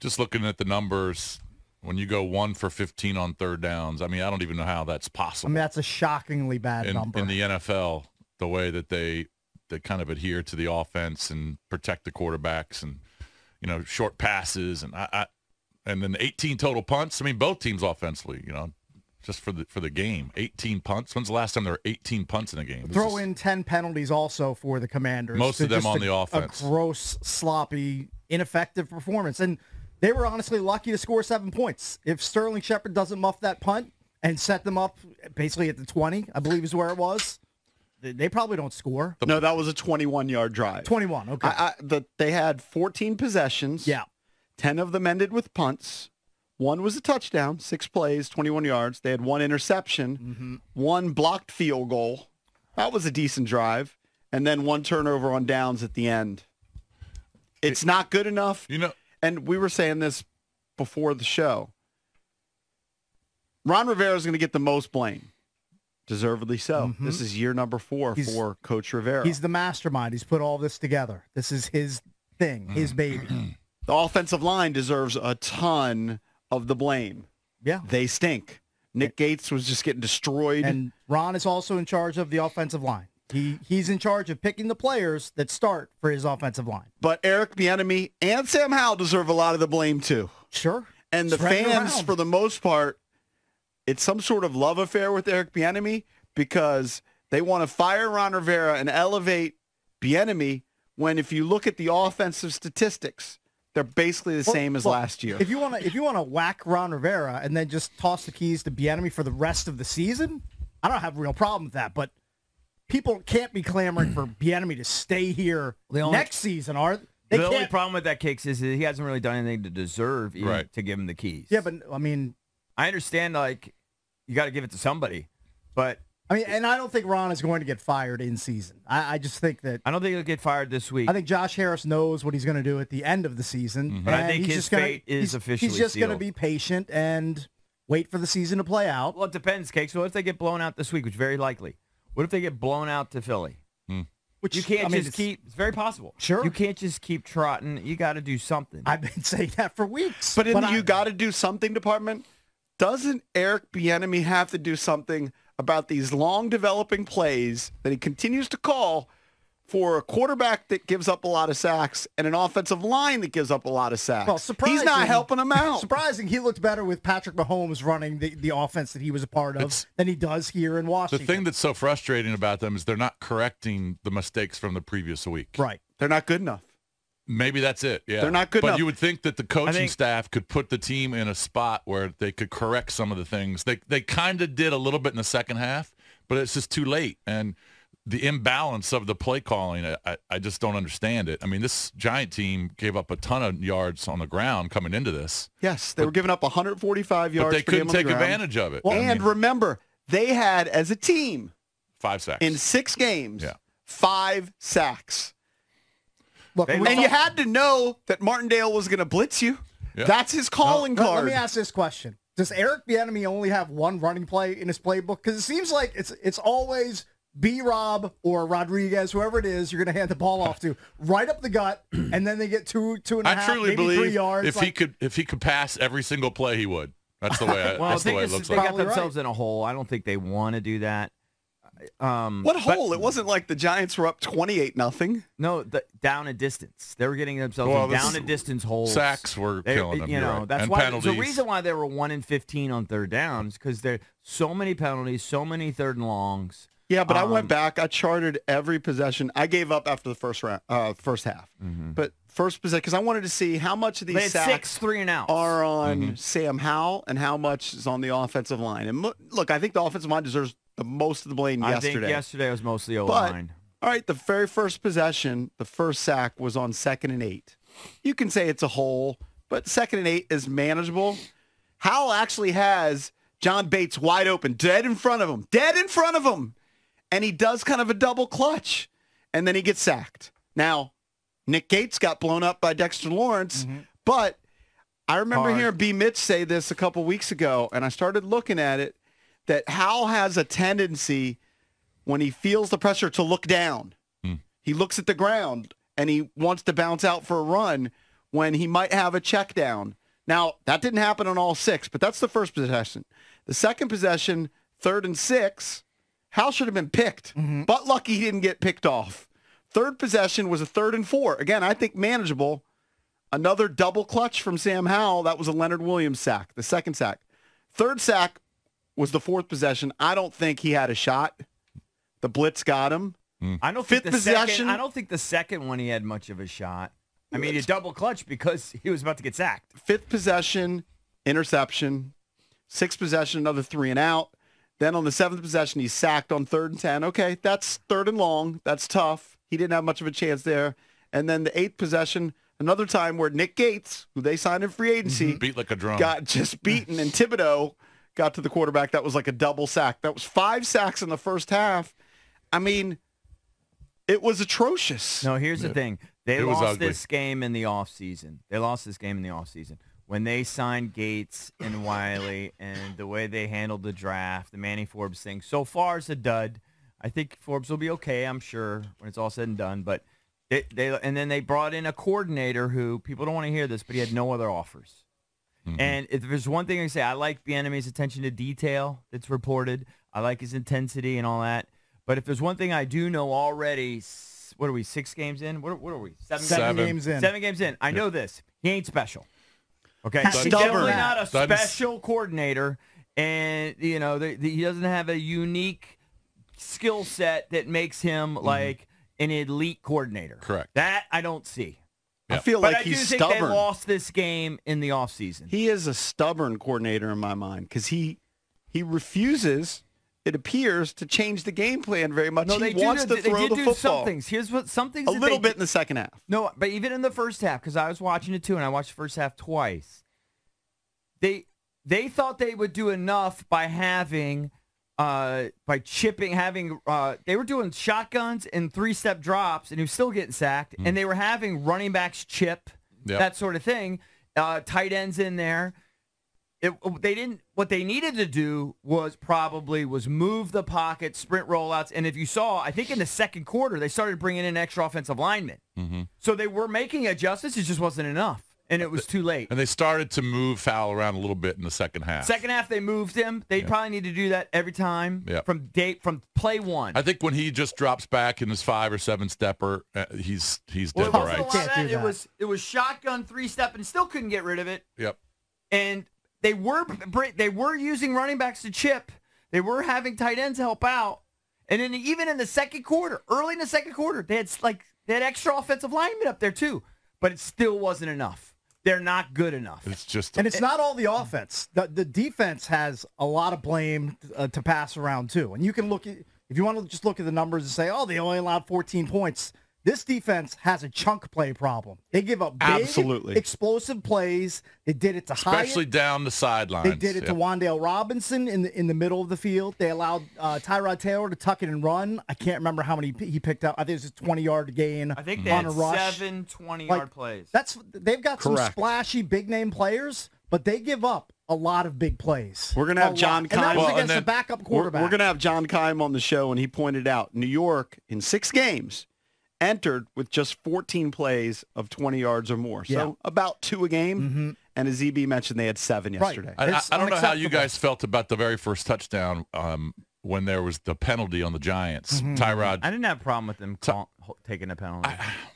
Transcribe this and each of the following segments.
just looking at the numbers, when you go one for 15 on third downs, I mean, I don't even know how that's possible. I mean, that's a shockingly bad in, number. in the NFL. The way that they they kind of adhere to the offense and protect the quarterbacks and you know short passes and I, I and then 18 total punts. I mean, both teams offensively, you know, just for the for the game, 18 punts. When's the last time there were 18 punts in a game? This Throw is- in 10 penalties also for the Commanders. Most of them on a- the offense. A gross, sloppy, ineffective performance. And they were honestly lucky to score seven points. If Sterling Shepard doesn't muff that punt and set them up basically at the 20, I believe is where it was, they- they probably don't score. No, that was a 21-yard drive. 21, okay. I, I, the, they had 14 possessions. yeah. 10 of them ended with punts. One was a touchdown, six plays, 21 yards. They had one interception, Mm-hmm. one blocked field goal. That was a decent drive. And then one turnover on downs at the end. It's not good enough. You know, And we were saying this before the show. Ron Rivera is going to get the most blame. Deservedly so. This is year number four Mm-hmm. He's- for Coach Rivera. He's the mastermind. He's put all this together. This is his thing, his Mm. baby. the offensive line deserves a ton of the blame. Yeah. They stink. Nick Gates was just getting destroyed. And Ron is also in charge of the offensive line. He he's in charge of picking the players that start for his offensive line. but Eric Bieniemy and Sam Howell deserve a lot of the blame too. Sure. And the Spread it fans, around. for the most part, it's some sort of love affair with Eric Bieniemy because they want to fire Ron Rivera and elevate Bieniemy. When if you look at the offensive statistics, they're basically the Well, same as look, last year. If you want to, if you want to whack Ron Rivera and then just toss the keys to Bieniemy for the rest of the season, I don't have a real problem with that. But people can't be clamoring for Bieniemy to stay here The only- next season, are they? the only can't- problem with that cakes is that he hasn't really done anything to deserve Right. to give him the keys. Yeah, but I mean, I understand like you got to give it to somebody, but I mean, and I don't think Ron is going to get fired in season. I, I just think that I don't think he'll get fired this week. I think Josh Harris knows what he's going to do at the end of the season. Mm-hmm. But I think he's his just gonna, fate is he's, officially He's just going to be patient and wait for the season to play out. well, it depends, cakes. What if they get blown out this week, which is very likely? What if they get blown out to Philly? Hmm. Which You can't I mean, just it's- keep. It's very possible. Sure. You can't just keep trotting. You got to do something. I've been saying that for weeks. But in the I- you got to do something department, doesn't Eric Bieniemy have to do something about these long developing plays that he continues to call for a quarterback that gives up a lot of sacks and an offensive line that gives up a lot of sacks? Well, He's not helping him out. Surprising, he looked better with Patrick Mahomes running the, the offense that he was a part of It's- than he does here in Washington. the thing that's so frustrating about them is they're not correcting the mistakes from the previous week. right. They're not good enough. Maybe that's it. Yeah, They're not good But enough. you would think that the coaching think- staff could put the team in a spot where they could correct some of the things. They they kind of did a little bit in the second half, but it's just too late. And the imbalance of the play calling, I- I, I just don't understand it. I mean, this Giant team gave up a ton of yards on the ground coming into this, Yes, they were giving up 145 yards. but yards. they per couldn't on the take ground. advantage of it. I and mean, remember, they had as a team five sacks. in six games, Yeah. five sacks. Look, And talk- you had to know that Martindale was going to blitz you. Yeah. That's his calling let, let me ask this question: Does Eric Bieniemy only have one running play in his playbook? Because it seems like it's it's always B. Rob or Rodriguez, whoever it is, you're going to hand the ball off to right up the gut, and then they get two two and a I half, truly maybe three yards. if he could if he could pass every single play, he would. That's the way. I, well, that's the the way it is, looks they like. got themselves right. in a hole. I don't think they want to do that. Um, what but- hole? It wasn't like the Giants were up 28 nothing. No, the, down a distance. They were getting themselves Well, in down a distance holes. Sacks were They- killing them. You know, right. that's and why penalties. the reason why they were one in fifteen on third downs because there so many penalties, so many third and longs. Yeah, but I Um, went back. I charted every possession. I gave up after the first round, uh, first half. But first possession, because I wanted to see how much of these sacks six three and outs. are on Mm-hmm. Sam Howell and how much is on the offensive line. And look, I think the offensive line deserves the most of the blame I yesterday. think yesterday was mostly O line. all right, the very first possession, the first sack was on second and eight. You can say it's a hole, but second and eight is manageable. Howell actually has John Bates wide open, dead in front of him, dead in front of him, and he does kind of a double clutch, and then he gets sacked. Now, Nick Gates got blown up by Dexter Lawrence, mm-hmm. but I remember Hard. hearing B. Mitch say this a couple weeks ago, and I started looking at it that Howell has a tendency when he feels the pressure to look down. Hmm. He looks at the ground and he wants to bounce out for a run when he might have a check down. Now, that didn't happen on all six, but that's the first possession. The second possession, third and six, Howell should have been picked, mm-hmm. but lucky he didn't get picked off. Third possession was a third and four. Again, I think manageable. Another double clutch from Sam Howell. That was a Leonard Williams sack, the second sack. Third sack was the fourth possession. I don't think he had a shot. The blitz got him. Hmm. I don't Fifth think the possession- Second, I don't think the second one he had much of a shot. I mean, he double clutch because he was about to get sacked. Fifth possession, interception. Sixth possession, another three and out. Then on the seventh possession, he's sacked on third and 10. Okay, that's third and long. That's tough. He didn't have much of a chance there. And then the eighth possession, another time where Nick Gates, who they signed in free mhm. agency, Beat like a drum. got just beaten. And Thibodeaux got to the quarterback. That was like a double sack. That was five sacks in the first half. I mean, it was atrocious. No, here's the thing. They It was lost ugly. this game in the offseason. They lost this game in the offseason. When they signed Gates and Wiley and the way they handled the draft, the Manny Forbes thing, so far it's a dud. I think Forbes will be okay, I'm sure, when it's all said and done. But they, they and then they brought in a coordinator who people don't want to hear this, but he had no other offers. Mm-hmm. And if there's one thing I say, I like Bieniemy's attention to detail that's reported. I like his intensity and all that. But if there's one thing I do know already, what are we, six games in? What, are- what are we, seven, Seven, Seven. games in. Seven games in. I know this. He ain't special. Okay, Has he's definitely not a that. That's- special coordinator, and you know the, the, he doesn't have a unique skill set that makes him mm-hmm. like an elite coordinator. Correct. That I don't see. I feel But like I do he's think they stubborn. lost this game in the offseason. He is a stubborn coordinator in my mind because he he refuses. It appears to change the game plan very much. No, he they do. wants do- to they throw did the do football some things. Here's what some things a little bit did- in the second half. No, but even in the first half, because I was watching it too, and I watched the first half twice. They they thought they would do enough by having uh by chipping having uh they were doing shotguns and three step drops and he was still getting sacked and they were having running backs chip Yep. that sort of thing uh tight ends in there it, they didn't what they needed to do was probably was move the pocket sprint rollouts and if you saw i think in the second quarter they started bringing in extra offensive linemen so they were making adjustments it just wasn't enough and it was too late And they started to move foul around a little bit in the second half. second half they moved him they would probably need to do that every time Yeah. from date from play one I think when he just drops back in his five or seven stepper, uh, he's he's dead it to wasn't a rights. lot of Can't do that. it was it was shotgun three step and still couldn't get rid of it Yep. and they were they were using running backs to chip. They were having tight ends help out, and then even in the second quarter, early in the second quarter, they had like they had extra offensive linemen up there too, but it still wasn't enough. They're not good enough. It's just And it's not all the offense. The, the defense has a lot of blame uh, to pass around too. And you can look at if you want to just look at the numbers and say, oh, they only allowed 14 points. This defense has a chunk play problem. They give up big, Absolutely. explosive plays. They did it to especially Hyatt. down the sidelines. They did it to Wan'Dale Robinson in the in the middle of the field. They allowed uh, Tyrod Taylor to tuck it and run. I can't remember how many he picked up. I think it was a 20 yard gain I think they on had a rush. seven 20 Like, yard plays. That's they've got some splashy big name players, but they give up a lot of big plays. We're gonna have A John lot. And that Keim- was Well, and against then- a backup We're, quarterback. we're going to have John Keim on the show, and he pointed out New York in six games entered with just 14 plays of 20 yards or more. So Yeah. about two a game. And as EB mentioned, they had seven yesterday. I, I, I don't know how you guys felt about the very first touchdown um, when there was the penalty on the Giants. Tyrod, I didn't have a problem with them call, ho- taking a penalty.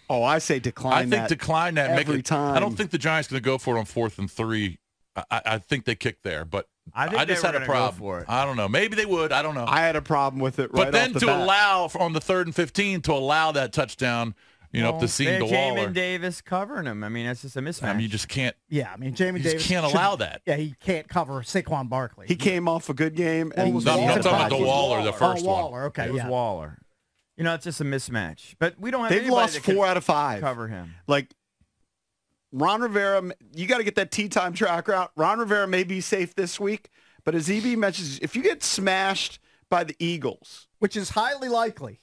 oh, I say decline I think that decline that. make every it, time. I don't think the Giants going to go for it on fourth and three. I, I I think they kicked there, but I think they just had a problem. for it. I don't know. Maybe they would. I don't know. I had a problem with it right but then off the to bat. allow for- on the third and fifteen to allow that touchdown, you know, up the they seam had to Waller. Jamin Davis covering him. I mean, that's just a mismatch. I mean, you just can't. yeah, I mean, Jamin Davis can't allow that. Yeah, he can't cover Saquon Barkley. he came off a good game. Well, And was No, Waller. I'm talking about the It Waller, the Oh, first one. Waller. Okay, it was yeah. Waller. You know, it's just a mismatch. But we don't have They've anybody lost that can four out of five. cover him. Like Ron Rivera, you got to get that tee time tracker out. Ron Rivera may be safe this week, but as EB mentions, if you get smashed by the Eagles, which is highly likely.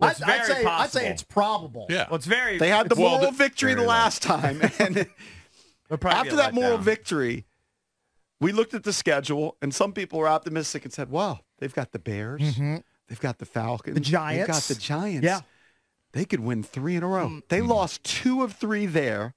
Well, I'd, I'd say I'd say it's probable. Yeah. Well, it's very. they had the moral the- victory the very last time, and after that moral down. victory, we looked at the schedule, and some people were optimistic and said, "Wow, they've got the Bears, mm-hmm. they've got the Falcons, The Giants. they've got the Giants. Yeah. they could win three in a row. Mm. They lost two of three there."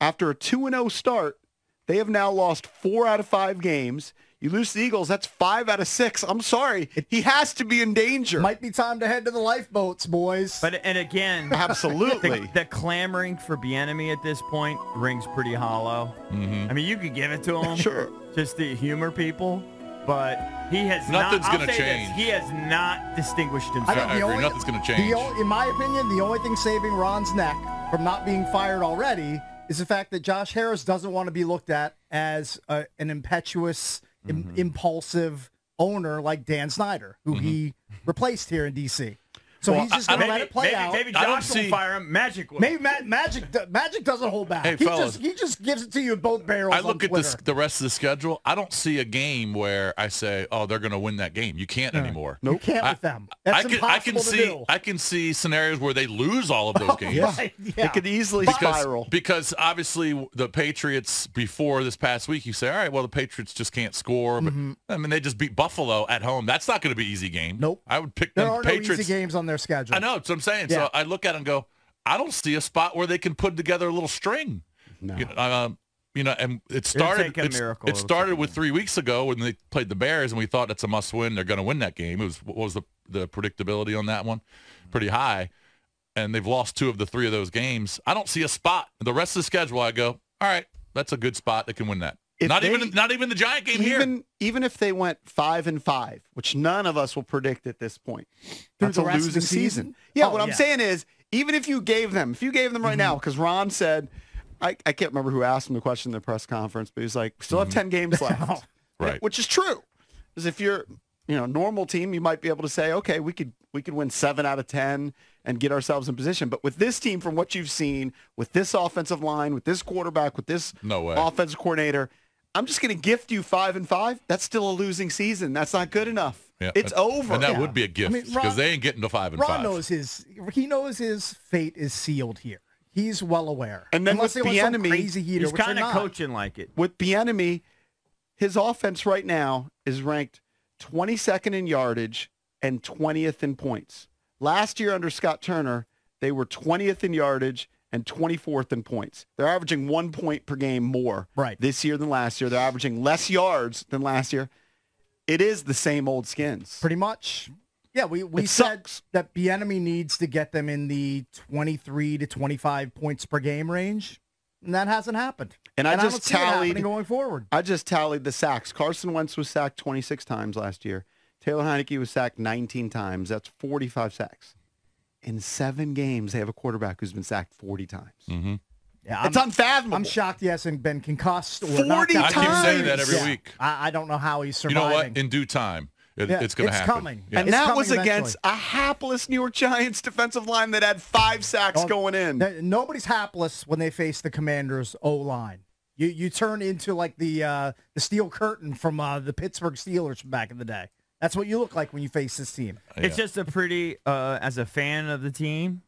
After a 2-0 start, they have now lost four out of five games. You lose the Eagles, that's five out of six. I'm sorry. He has to be in danger. Might be time to head to the lifeboats, boys. But and again, Absolutely. the, the clamoring for Bieniemy at this point rings pretty hollow. Mm-hmm. I mean, you could give it to him, Sure. just to humor people, but he has Nothing's not. Gonna change. this, he has not distinguished himself. think I agree. only- Nothing's gonna change. o- in my opinion, the only thing saving Ron's neck from not being fired already is the fact that Josh Harris doesn't want to be looked at as a, an impetuous, Mm-hmm. impulsive owner like Dan Snyder, who he replaced here in D.C. So Well, he's just I- I going to maybe, let it play maybe, out. maybe I don't Josh won't see- fire him. Magic will. Maybe Ma- Magic Magic doesn't hold back. Hey, he fellas. just he just gives it to you in both barrels. I on look at Twitter. this, the rest of the schedule. I don't see a game where I say, "Oh, they're going to win that game." You can't anymore. You can't I- with them. That's I can, impossible I can to see do. I can see scenarios where they lose all of those oh, games. Right, yeah. It could easily Because, spiral. because obviously the Patriots before this past week, you say, all right, well the Patriots just can't score, but mm-hmm. I mean they just beat Buffalo at home. That's not going to be an easy game. Nope. I would pick there them are Patriots. no easy games on their schedule. I know that's what I'm saying. Yeah. So I look at it and go, I don't see a spot where they can put together a little string. No. You know, um, you know, and it started. it's- miracle It started with three weeks ago when they played the Bears, and we thought it's a must-win. They're going to win that game. It was what was the the predictability on that one? Pretty high, and they've lost two of the three of those games. I don't see a spot. The rest of the schedule, I go, all right, that's a good spot. They can win that. If not they- even not even the Giant game here. even even if they went five and five, which none of us will predict at this point, Through that's the a rest of the losing season. season? Yeah, Oh, what I'm yeah. saying is, even if you gave them, if you gave them right mm-hmm. now, because Ron said, I, I can't remember who asked him the question in the press conference, but he's like, "We still have mm-hmm. ten games left," oh. Right. Which is true, because if you're you know normal team, you might be able to say, "Okay, we could we could win seven out of ten and get ourselves in position." But with this team, from what you've seen, with this offensive line, with this quarterback, with this No way. offensive coordinator. I'm just going to gift you five and five. That's still a losing season. That's not good enough. Yeah, it's over. and that Yeah. would be a gift I mean, because they ain't getting to five and Ron five. knows his he knows his fate is sealed here. He's well aware. And then Unless with they want some Bieniemy, crazy heater, He's kind of coaching like it. With Bieniemy, his offense right now is ranked 22nd in yardage and 20th in points. Last year under Scott Turner, they were 20th in yardage and 24th in points. They're averaging one point per game more Right. this year than last year. They're averaging less yards than last year. It is the same old skins. Pretty much. Yeah, we, we It said sucks. that Bieniemy needs to get them in the 23 to 25 points per game range, and that hasn't happened. And I don't just it tallied- going forward. I just tallied the sacks. Carson Wentz was sacked 26 times last year. Taylor Heinicke was sacked 19 times. That's 45 sacks. In seven games, they have a quarterback who's been sacked 40 times. Mm-hmm. Yeah, It's I'm, unfathomable. I'm shocked he hasn't been concussed or 40 knocked out. I keep saying that times. every Yeah. week. I, I don't know how he's surviving. You know what? In due time, it, Yeah, it's going to it's happen. coming. Yeah. and It's that coming was eventually. against a hapless New York Giants defensive line that had five sacks Well, going in. Th- Nobody's hapless when they face the Commanders' O line. You you turn into like the uh, the steel curtain from uh, the Pittsburgh Steelers from back in the day. That's what you look like when you face this team. It's just a pretty, uh, as a fan of the team,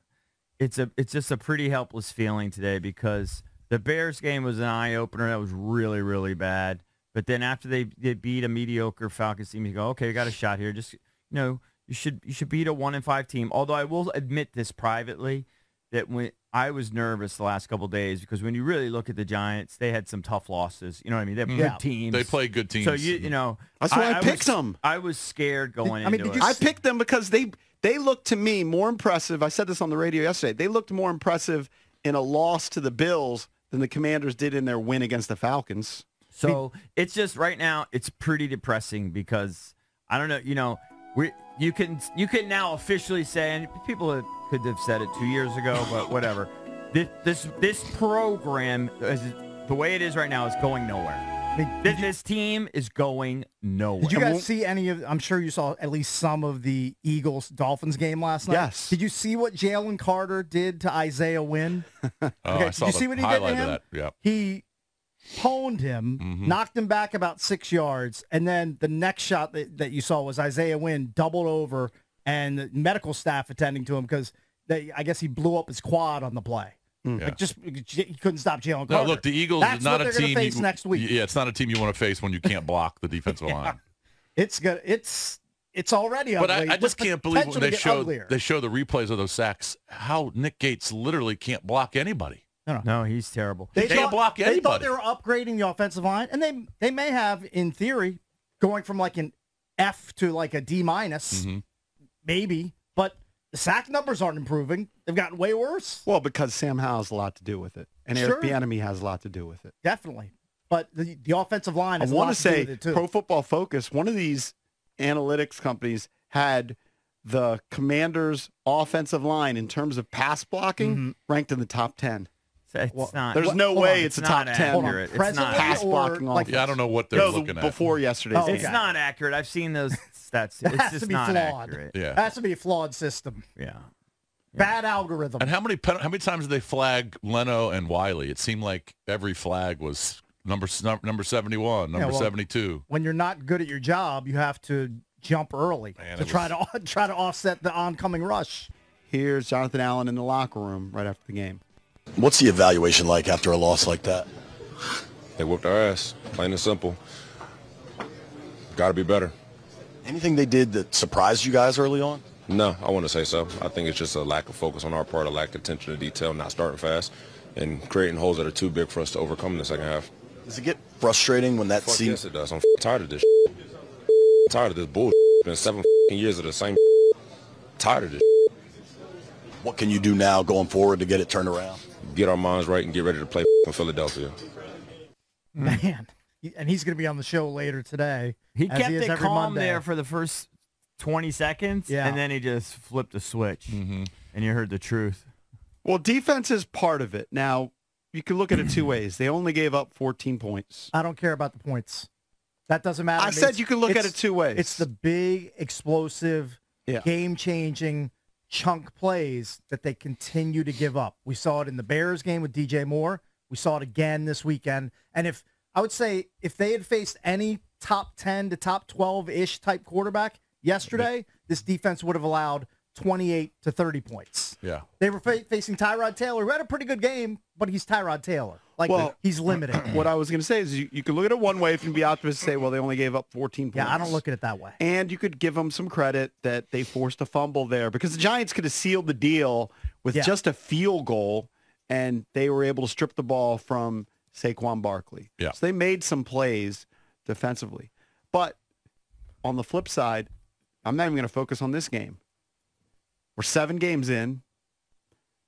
it's a it's just a pretty helpless feeling today because the Bears game was an eye opener. That was really really bad. But then after they, they beat a mediocre Falcons team, you go, okay, you got a shot here. Just you know, you should you should beat a one and five team. Although I will admit this privately that when I was nervous the last couple of days because when you really look at the Giants, they had some tough losses. You know what I mean? They have Yeah. good teams. They play good teams. So you you know That's why I picked was, them. I was scared going I mean, into did it. you I picked them because they they looked to me more impressive. I said this on the radio yesterday. They looked more impressive in a loss to the Bills than the Commanders did in their win against the Falcons. So it's just right now it's pretty depressing because I don't know, you know, we you can you can now officially say and people could have said it two years ago, but whatever. This this this program is the way it is right now is going nowhere. Did, This, this team is going nowhere. did you guys see any of? I'm sure you saw at least some of the Eagles Dolphins game last night. Yes. Did you see what Jalen Carter did to Isaiah Wynn? Oh, Okay, I saw did you the see what he did to highlight him? that. Yeah. He pwned him, Mhm. knocked him back about six yards, and then the next shot that, that you saw was Isaiah Wynn doubled over and the medical staff attending to him because I guess he blew up his quad on the play. Yeah. Like just he couldn't stop Jalen Carter. No, look, the Eagles That's is not a team face you, next week. Yeah, it's not a team you want to face when you can't block the defensive line. It's good. It's it's already But ugly. I, I just can't believe when they show uglier. they show the replays of those sacks how Nick Gates literally can't block anybody. No, no, he's terrible. They can't block They thought anybody. they were upgrading the offensive line, and they they may have, in theory, going from like an F to like a D minus, Mm-hmm. maybe. But the sack numbers aren't improving; they've gotten way worse. Well, because Sam Howell has a lot to do with it, and Eric Sure. Bieniemy has a lot to do with it. Definitely. But the, the offensive line I has a want to to say, with. Pro Football Focus, one of these analytics companies had the Commanders' offensive line in terms of pass blocking Mm-hmm. ranked in the top ten. It's Well, not. There's What- no way on, it's a it's top not ten. Hold on, accurate. It's presently not pass or, blocking like. Yeah, I don't know what they're No, the- looking at. before yesterday's Oh, game. It's not accurate. I've seen those stats. It has just to be not flawed. accurate. Yeah. It has to be a flawed system. Yeah. Bad algorithm. And how many how many times did they flag Leno and Wiley? It seemed like every flag was number number 71, number well, 72. when you're not good at your job, you have to jump early Man, to it try to try to offset the oncoming rush. Here's Jonathan Allen in the locker room right after the game. What's the evaluation like after a loss like that? They whooped our ass, plain and simple. Got to be better. Anything they did that surprised you guys early on? No, I want to say so. I think it's just a lack of focus on our part, a lack of attention to detail, not starting fast, and creating holes that are too big for us to overcome in the second half. Does it get frustrating when that seems yes, it does. I'm tired of this. tired of this bullshit. Been seven years of the same. tired of this. what can you do now going forward to get it turned around? Get our minds right and get ready to play in Philadelphia. Man, and he's going to be on the show later today. He kept is it calm Monday. there for the first 20 seconds, Yeah. and then he just flipped a switch, Mm-hmm. and you heard the truth. Well, defense is part of it. Now, you can look at it two ways. They only gave up 14 points. I don't care about the points. That doesn't matter. I to me. said It's- you can look at it two ways. It's the big, explosive, Yeah. game-changing chunk plays that they continue to give up. We saw it in the Bears game with DJ Moore. We saw it again this weekend. And if I would say if they had faced any top 10 to top 12-ish type quarterback yesterday, this defense would have allowed 28 to 30 points. Yeah. They were fa- facing Tyrod Taylor, who had a pretty good game, but he's Tyrod Taylor. Like Well, he's limited. what I was going to say is you, you can look at it one way if you can be optimistic and say, well, they only gave up 14 points. yeah, I don't look at it that way. And you could give them some credit that they forced a fumble there because the Giants could have sealed the deal with Yeah. just a field goal, and they were able to strip the ball from Saquon Barkley. Yeah. So they made some plays defensively. But on the flip side, I'm not even going to focus on this game. We're seven games in.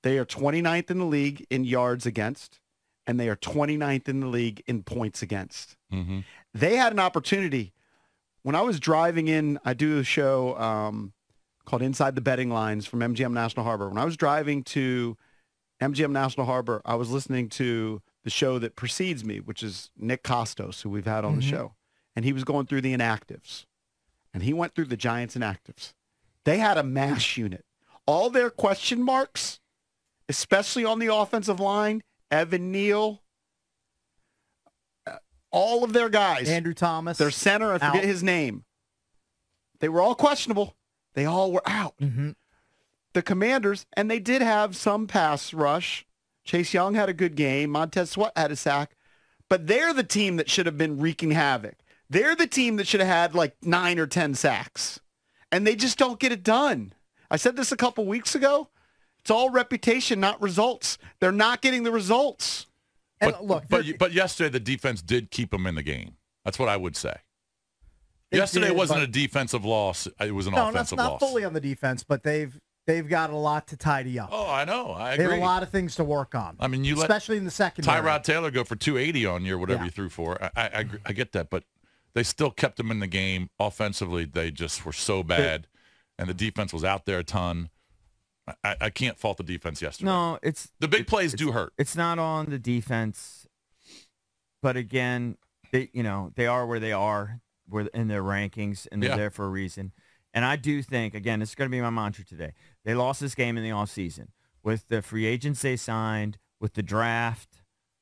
They are 29th in the league in yards against, and they are 29th in the league in points against Mm-hmm. they had an opportunity. When I was driving in, I do a show um, called Inside the Betting Lines from MGM National Harbor. When I was driving to MGM National Harbor, I was listening to the show that precedes me, which is Nick Kostos, who we've had on the show. And he was going through the inactives. And he went through the Giants inactives. They had a mash unit. All their question marks, especially on the offensive line, Evan Neal, uh, all of their guys. Andrew Thomas. Their center, I forget Out. his name. They were all questionable. They all were out. Mhm. The Commanders, and they did have some pass rush. Chase Young had a good game. Montez Sweat had a sack. But they're the team that should have been wreaking havoc. They're the team that should have had like nine or 10 sacks. And they just don't get it done. I said this a couple weeks ago. It's all reputation, not results. They're not getting the results. And But, look, but, but yesterday the defense did keep them in the game. That's what I would say. Yesterday did, wasn't a defensive loss. It was an no, not, offensive not loss. fully on the defense, but they've they've got a lot to tidy up. Oh, I know. I agree. they have a lot of things to work on. I mean, you let especially in the secondary. Tyrod Taylor go for 280 on you or whatever Yeah. you threw for. I, I, I I get that, but they still kept them in the game. Offensively, they just were so bad, and the defense was out there a ton. I- I, I can't fault the defense yesterday. No, it's The big plays do hurt. it's not on the defense, but again, they you know they are where they are, where in their rankings, and they're Yeah. there for a reason. And I do think again, this is going to be my mantra today. They lost this game in the off season with the free agents they signed, with the draft,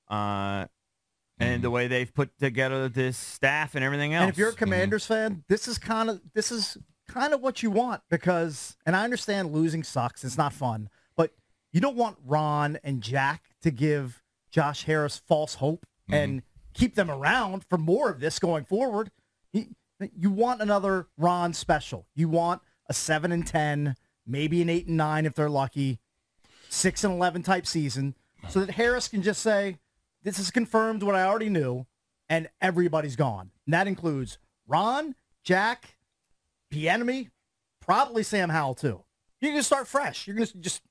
uh, and the way they've put together this staff and everything else. And if you're a Commanders fan, this is kind of this is kind of what you want because, and I understand losing sucks. It's not fun, but you don't want Ron and Jack to give Josh Harris false hope mm-hmm. and keep them around for more of this going forward. You, you want another Ron special. You want a seven and ten, maybe an eight and nine if they're lucky, six and eleven type season. so that Harris can just say, "This is confirmed what I already knew," and everybody's gone. And that includes Ron, Jack, Bieniemy, probably Sam Howell too. You're gonna start fresh. You're gonna just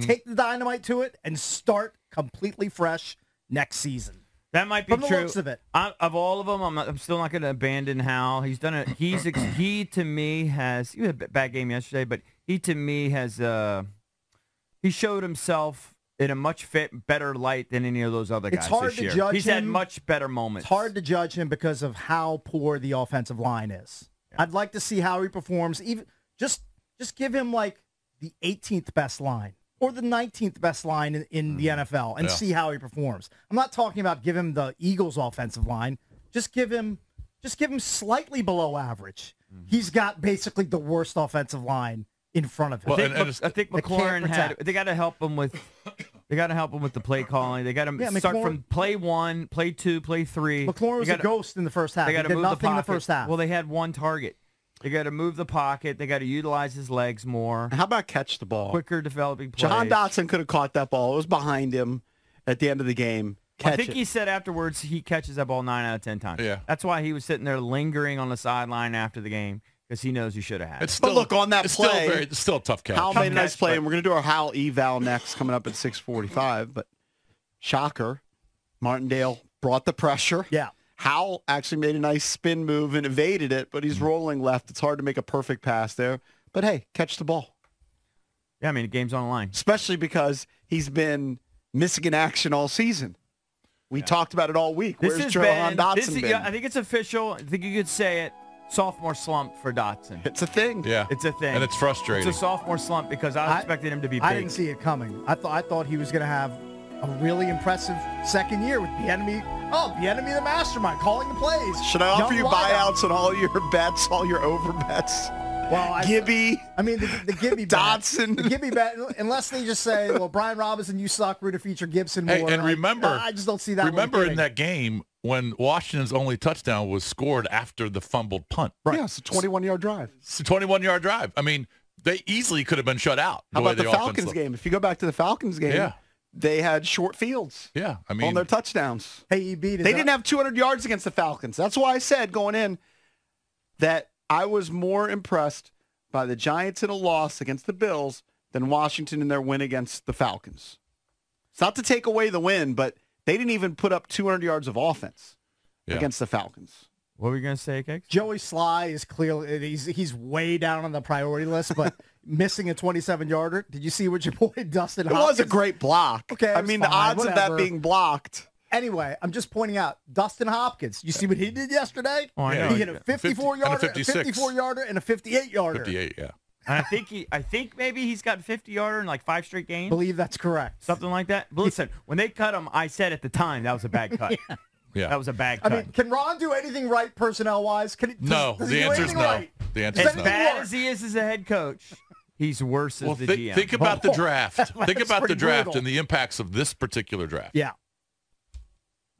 take the dynamite to it and start completely fresh next season. That might be From the true. looks of it. I, of all of them, I'm, not, I'm still not going to abandon Howell. He's done it. He's ex- he to me has he had a bad game yesterday, but he to me has uh he showed himself in a much fit better light than any of those other guys It's hard this to year. judge He's had much better moments. It's hard to judge him because of how poor the offensive line is. I'd like to see how he performs. Even just just give him like the 18th best line or the 19th best line in, in the mm-hmm. NFL and Yeah. see how he performs. I'm not talking about give him the Eagles offensive line. Just give him just give him slightly below average. Mm-hmm. He's got basically the worst offensive line in front of him. I think, and- and I think McLaurin had. They got to help him with. They got to help him with the play calling. They got to Yeah, start McLaurin- from play one, play two, play three. McLaurin was a gotta- ghost in the first half. They got to did move the nothing in pocket. the first half. Well, they had one target. They got to move the pocket. They got to utilize his legs more. How about catch the ball? Quicker developing plays. Jahan Dotson could have caught that ball. It was behind him at the end of the game. Catch I think it. he said afterwards he catches that ball nine out of ten times. Yeah. That's why he was sitting there lingering on the sideline after the game because he knows he should have had It's it. still, look, on that it's play- still, very, it's still a tough catch. Howell made a nice play, but- and we're going to do our Hal eval next, coming up at 6:45. But shocker, Martindale brought the pressure. Yeah. Howell actually made a nice spin move and evaded it, but he's mm-hmm. rolling left. It's hard to make a perfect pass there. But hey, catch the ball, Yeah, I mean the game's on the line. especially because he's been missing in action all season. We talked about it all week. This Where's is Jahan been, Dotson this is, been? yeah, I think it's official. I think you could say it. Sophomore slump for Dotson. it's a thing. yeah, It's a thing. and it's frustrating. It's a sophomore slump because I, I- expected him to be big. I didn't see it coming. I thought I thought he was going to have a really impressive second year with Bieniemy. Oh, Bieniemy, the mastermind, calling the plays. Should I offer Young you buyouts on all your bets, all your over bets? Well, I, Gibby. I mean, the, the Gibby bet, Dotson. the Gibby bet. Unless they just say, "Well, Brian Robinson, you suck. We're to feature Gibson more." Hey, and Like, remember, I just don't see that. Remember in that game when Washington's only touchdown was scored after the fumbled punt. Right. Yeah, it's a 21-yard drive. It's a 21 yard drive. I mean, they easily could have been shut out. How the way about the, Falcons looked. game? If you go back to the Falcons game, Yeah. they had short fields Yeah, I mean on their touchdowns. Hey, you beat. They didn't have 200 yards against the Falcons. That's why I said going in that I was more impressed by the Giants in a loss against the Bills than Washington in their win against the Falcons. It's not to take away the win, but they didn't even put up 200 yards of offense Yeah. against the Falcons. What were you gonna say, Cakes? Joey Slye is clearly he's he's way down on the priority list, but missing a 27 yarder. Did you see what your boy Dustin? It was a great block. Okay, I it's mean, the fine, odds of that being blocked. Anyway, I'm just pointing out Dustin Hopkins. You see what he did yesterday? Oh, I Yeah, know. He hit a 54 and a yarder, a 56. 54 yarder, and a 58 yarder. 58, yeah. And I think he, I think maybe he's got 50 yarder in like five straight games, believe that's correct. something like that. But listen, when they cut him, I said at the time that was a bad cut. Yeah. yeah. That was a bad cut. I mean, can Ron do anything right personnel wise? Can he, does, No, does the do answer is no. right? The answer is as no. anything bad as he is as a head coach, he's worse as the thi- GM. think about the draft. think about the draft brutal. and the impacts of this particular draft. Yeah,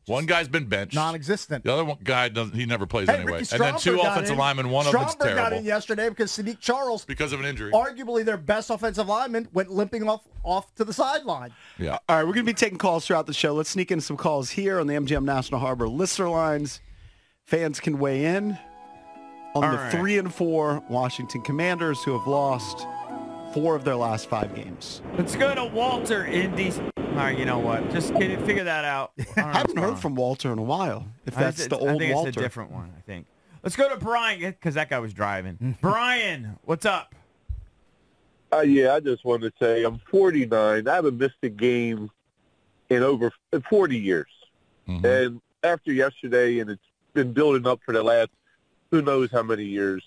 One guy's been benched. non-existent. The other one guy doesn't. He never plays Hey, anyway. And then two offensive in. linemen. One of them's Stromberg got in yesterday because Saahdiq Charles, because of an injury. arguably their best offensive lineman, went limping off off to the sideline. Yeah. All right, we're going to be taking calls throughout the show. Let's sneak in some calls here on the MGM National Harbor listener lines. Fans can weigh in on All the right. three and four Washington Commanders who have lost four of their last five games. Let's go to Walter in DC. All right, you know what? Just can you figure that out? I, I haven't heard on. from Walter in a while. If I that's think the it's- I old think Walter. it's a different one. I think. Let's go to Brian because that guy was driving. Brian, what's up? Uh, yeah, I just wanted to say I'm 49. I haven't missed a game in over 40 years. Mhm. And after yesterday, and it's been building up for the last who knows how many years,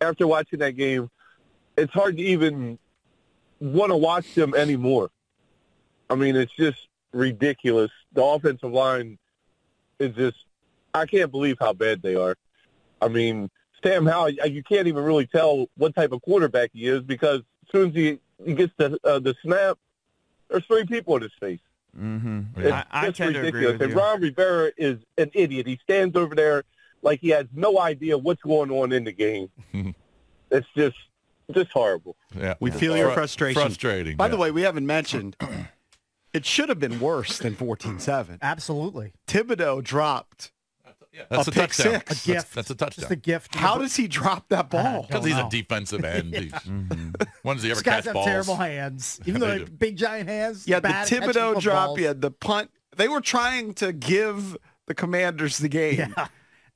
after watching that game, it's hard to even want to watch them anymore. I mean, it's just ridiculous. The offensive line is just, I can't believe how bad they are. I mean, Sam Howell, you can't even really tell what type of quarterback he is because as soon as he, he gets the, uh, the snap, there's three people in his face. Mm-hmm. It's I, I just tend to agree ridiculous. with and you. Ron Rivera is an idiot. He stands over there like he has no idea what's going on in the game. it's just just horrible. Yeah. We Yeah. feel your frustration. Frustrating. By yeah. the way, we haven't mentioned it should have been worse than 14-7. Mm. Absolutely. Thibodeaux dropped. That's A a, pick touchdown. six. A gift. That's, a touchdown. Just a gift. How does he drop that ball? Because he's Wow. a defensive end. He's, When does he ever These guys catch have balls? terrible hands. Even though They they big giant hands. Yeah, the bad at Thibodeaux drop, footballs. yeah, the punt. They were trying to give the Commanders the game. Yeah.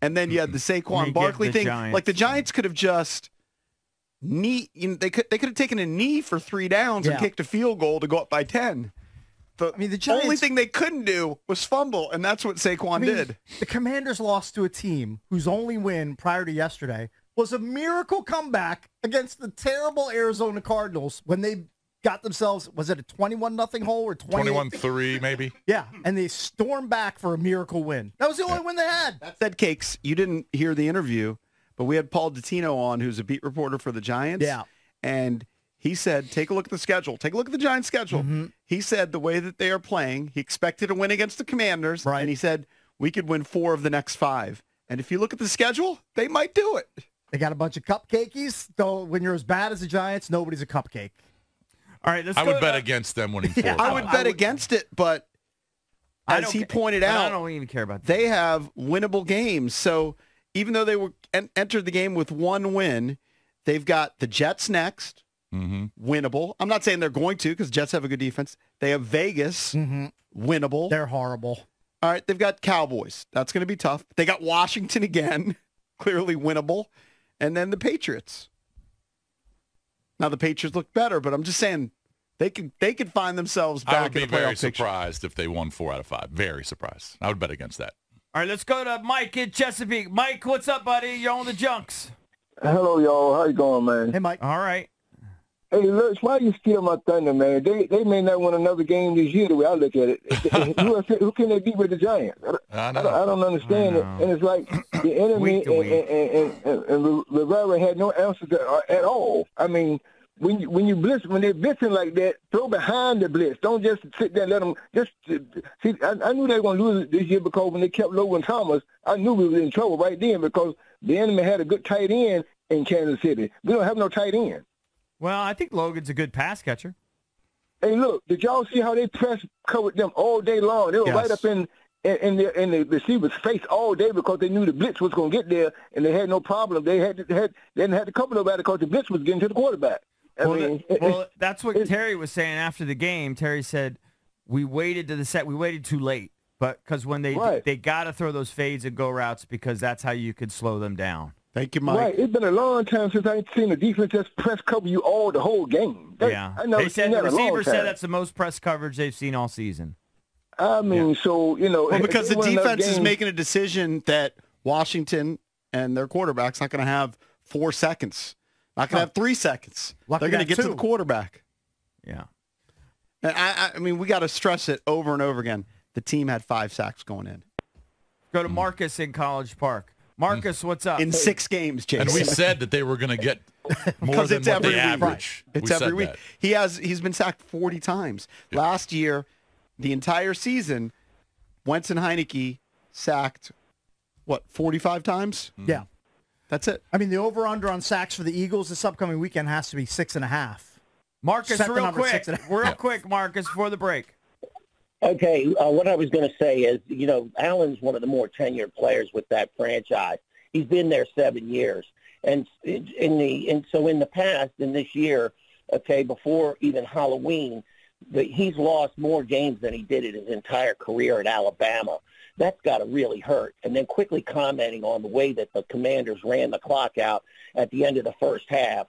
And then you had the Let me Saquon Barkley the thing. Giants- Like the Giants could have just knee you know, they could they could have taken a knee for three downs and kicked a field goal to go up by ten. The, I mean, the only thing they couldn't do was fumble, and that's what Saquon I mean, did. The Commanders lost to a team whose only win prior to yesterday was a miracle comeback against the terrible Arizona Cardinals when they got themselves was it a 21 nothing hole or 21-3 maybe. Yeah, and they stormed back for a miracle win. That was the only win they had. That said, Cakes, you didn't hear the interview, but we had Paul Dottino on, who's a beat reporter for the Giants. Yeah. And he said, take a look at the schedule. Take a look at the Giants' schedule. Mm-hmm. He said the way that they are playing, he expected a win against the Commanders. Right. And he said, we could win four of the next five. And if you look at the schedule, they might do it. They got a bunch of cupcakies. Though when you're as bad as the Giants, nobody's a cupcake. All right, let's I go would bet to- against them winning four. Yeah, I would I bet would- against it, but as he pointed but I out, don't even care about that. they have winnable games. So even though they were en- entered the game with one win, they've got the Jets next, hmm winnable. I'm not saying they're going to because Jets have a good defense. They have Vegas, winnable. They're horrible. All right, they've got Cowboys. That's going to be tough. They got Washington again, clearly winnable, and then the Patriots. Now the Patriots look better, but I'm just saying they could they could find themselves I back would be in the playoff very picture. surprised if they won four out of five. Very surprised. I would bet against that. All right, let's go to Mike in Chesapeake. Mike, what's up, buddy? You're on the junks. Hello, y'all. How you going, man? Hey, Mike. All right. Hey, look, why you steal my thunder, man? They they may not win another game this year the way I look at it. who, else- who can they beat with the Giants? I, I don't, I don't understand I it. And it's like the enemy and, and, and, and, Rivera had no answers at, uh, at all. I mean, when you, when you blitz, when they're blitzing like that, throw behind the blitz. Don't just sit there and let them just see. I, I knew they were going to lose it this year because when they kept Logan Thomas, I knew we were in trouble right then because Bieniemy had a good tight end in Kansas City. We don't have no tight end. Well, I think Logan's a good pass catcher. Hey, look, did y'all see how they press covered them all day long? They were Yes. right up in in, in the in the receiver's face all day because they knew the blitz was going to get there, and they had no problem. They had they had they didn't have to cover nobody because the blitz was getting to the quarterback. I Well, mean, it- well, that's what Terry was saying after the game. Terry said, "We waited to the set. We waited too late, but because when they Right. they got to throw those fades and go routes because that's how you could slow them down." Thank you, Mike. right. It's been a long time since I ain't seen a defense just press cover you all the whole game. That- yeah, I never they said seen the that in a long receiver said time. that's the most press coverage they've seen all season. I mean, so you know, Well, because the win another defense is making a decision that Washington and their quarterback's not going to have four seconds, not going to have three seconds. Lucky They're going to to get have to the quarterback. Yeah. And I, I, I mean, we got to stress it over and over again. The team had five sacks going in Go to Marcus in College Park. Marcus, what's up? in six games, Jason. And we said that they were going to get more because than it's what every they week. average. It's we every week. that. He has he's been sacked 40 times. Last year, the entire season, Wentz and Heinicke sacked what 45 times. Hmm. Yeah. That's it. I mean, the over-under on sacks for the Eagles this upcoming weekend has to be six and a half. Marcus, Set real quick, six and a- real quick, Marcus, before the break. Okay, uh, what I was going to say is, you know, Allen's one of the more tenured players with that franchise. He's been there seven years, and in the and so in the past, in this year, okay, before even Halloween, he's lost more games than he did in his entire career at Alabama. That's got to really hurt. And then quickly commenting on the way that the Commanders ran the clock out at the end of the first half.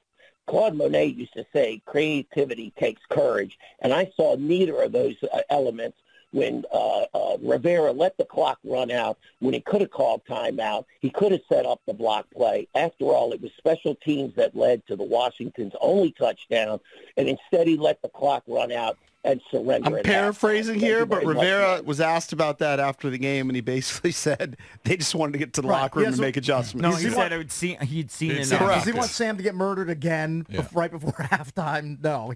Claude Monet used to say creativity takes courage, and I saw neither of those uh, elements when uh, uh, Rivera let the clock run out, when he could have called timeout, he could have set up the block play. After all, it was special teams that led to the Washington's only touchdown, and instead he let the clock run out and surrender. I'm paraphrasing here, but very much, Rivera was asked about that after the game, and he basically said they just wanted to get to the Right. locker room He has and make adjustments. No, he he said want- it would see, he'd seen He'd enough. Does he want Sam to get murdered again Yeah. bef- right before halftime? No.